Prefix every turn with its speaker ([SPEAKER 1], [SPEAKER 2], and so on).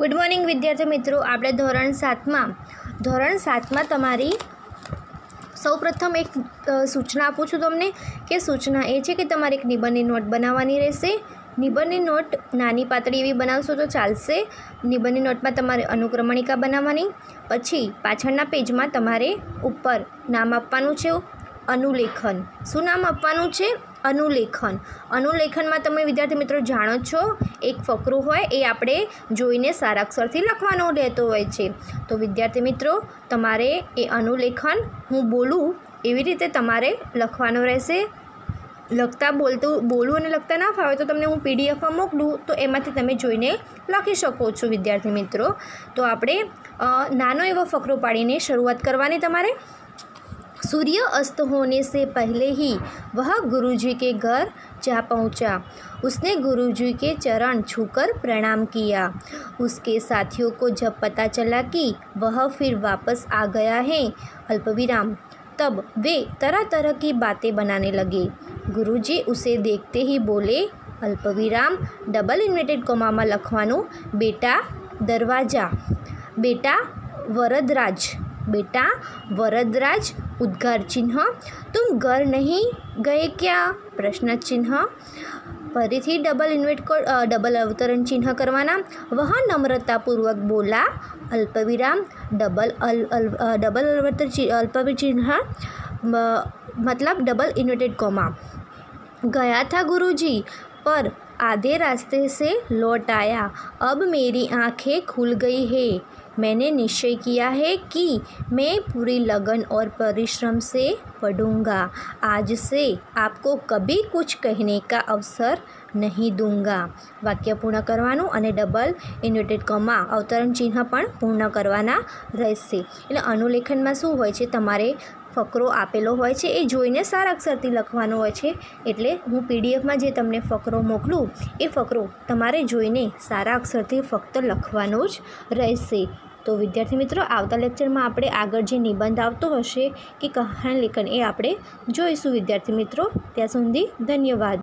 [SPEAKER 1] Good morning વિદ્યાર્થી મિત્રો. આપણે ધોરણ સાતમાં ધોરણ સાતમાં તમારી સૌપ્રથમ એક સૂચના આપું છું તમને કે સૂચના એ છે કે તમારે એક નિબંધની નોટ બનાવવાની રહેશે. નિબંધની નોટ નાની પાતળી એવી બનાવશો તો ચાલશે. નિબંધની નોટમાં તમારે અનુક્રમણિકા બનાવવાની, પછી પાછળના પેજમાં તમારે ઉપર નામ આપવાનું છે, અનુલેખન. શું નામ આપવાનું છે? અનુલેખન. અનુલેખનમાં તમે વિદ્યાર્થી મિત્રો જાણો છો, એક ફકરો હોય એ આપણે જોઈને સારા અક્ષરથી લખવાનો રહેતો હોય છે. તો વિદ્યાર્થી મિત્રો, તમારે એ અનુલેખન હું બોલું એવી રીતે તમારે લખવાનું રહેશે. લખતા બોલતું બોલવું અને લખતા ના ફાવે તો તમને હું પીડીએફમાં મોકલું તો એમાંથી તમે જોઈને લખી શકો છો વિદ્યાર્થી મિત્રો. તો આપણે નાનો એવો ફકરો પાડીને શરૂઆત કરવાની તમારે. सूर्य अस्त होने से पहले ही वह गुरुजी के घर जा पहुंचा उसने गुरुजी के चरण छूकर प्रणाम किया उसके साथियों को जब पता चला कि वह फिर वापस आ गया है अल्पविराम तब वे तरह तरह की बातें बनाने लगे गुरुजी उसे देखते ही बोले अल्पविराम डबल इन्वेटेड કોમામાં લખવાનું બેટા દરવાજા બેટા વરદરાજ बेटा वरदराज उद्गार चिन्ह तुम घर नहीं गए क्या प्रश्न चिन्ह ફરીથી ડબલ ઇન્વેટ ડબલ અવતરણ ચિહ્ન કરવાના વહ નમ્રતાપૂર્વક બોલા અલ્પવિરામ ડબલ અલ અલ- અ, ડબલ અવતર ચિ- અલ્પવિ ચિહ્ન મ- मतलब डबल इन्वर्टेड कॉमा गया था गुरुजी पर आधे रास्ते से लौट आया अब मेरी आंखें खुल गई है मैंने निश्चय किया है कि मैं पूरी लगन और परिश्रम से पढ़ूंगा आज से आपको कभी कुछ कहने का अवसर નહીં દૂંગા વાક્ય પૂર્ણ કરવાનું અને ડબલ ઇન્વેટેડ કોમા અવતરણ ચિહ્ન પણ પૂર્ણ કરવાના રહેશે એટલે અનુલેખનમાં શું હોય છે તમારે ફકરો આપેલો હોય છે એ જોઈને સારા અક્ષરથી લખવાનો હોય છે એટલે હું પીડીએફમાં જે તમને ફકરો મોકલું એ ફકરો તમારે જોઈને સારા અક્ષરથી ફક્ત લખવાનો જ રહેશે તો વિદ્યાર્થી મિત્રો, આવતા લેક્ચરમાં આપણે આગળ જે નિબંધ આવતો હશે કે કહાની લેખન એ આપણે જોઈશું. વિદ્યાર્થી મિત્રો, ત્યાં સુધી ધન્યવાદ.